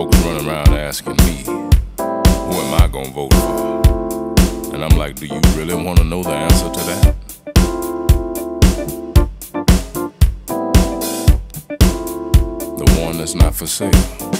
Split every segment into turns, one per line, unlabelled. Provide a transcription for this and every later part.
folks running around asking me, who am I gonna vote for? And I'm like, do you really wanna know the answer to that? The one that's not for sale.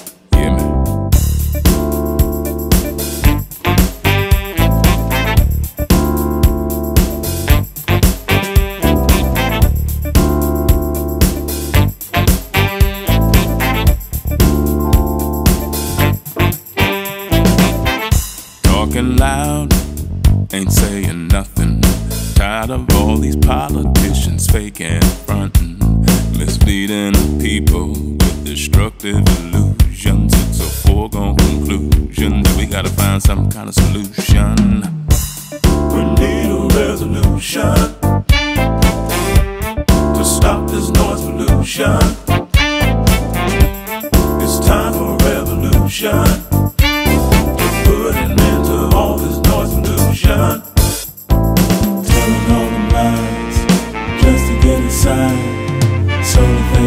Loud, ain't saying nothing. Tired of all these politicians faking, fronting, misleading people with destructive illusions. It's a foregone conclusion that we gotta find some kind of solution.
We need a resolution to stop this noise pollution. It's time for revolution.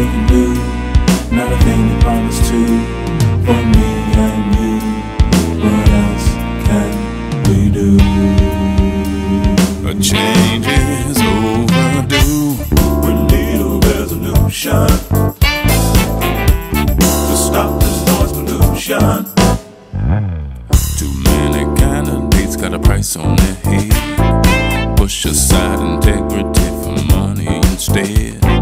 They can do not a thing they promise to for me and you. What else can we do?
A change is overdue.
We need a resolution to stop this noise pollution.
Too many candidates got a price on their head. Push aside integrity for money instead.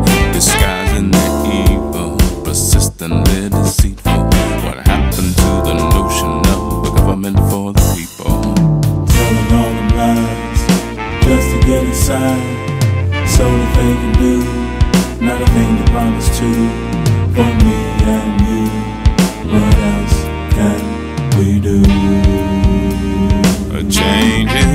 A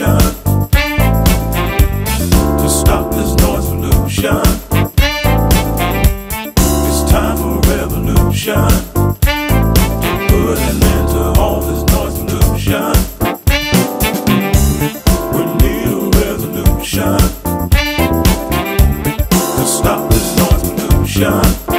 resolution to stop this noise pollution. It's time for revolution. Put an end to all this noise pollution. We need a to stop this noise pollution.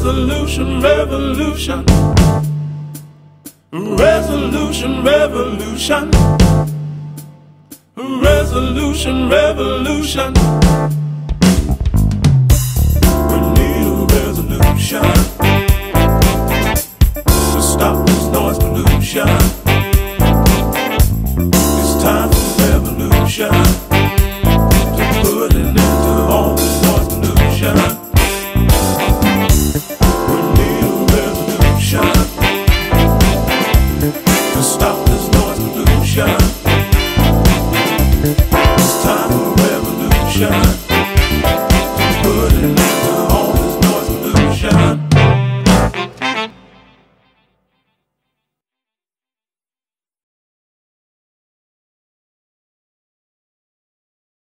Resolution, revolution. Resolution, revolution. Resolution, revolution. We need a resolution to stop this noise pollution. It's time for revolution.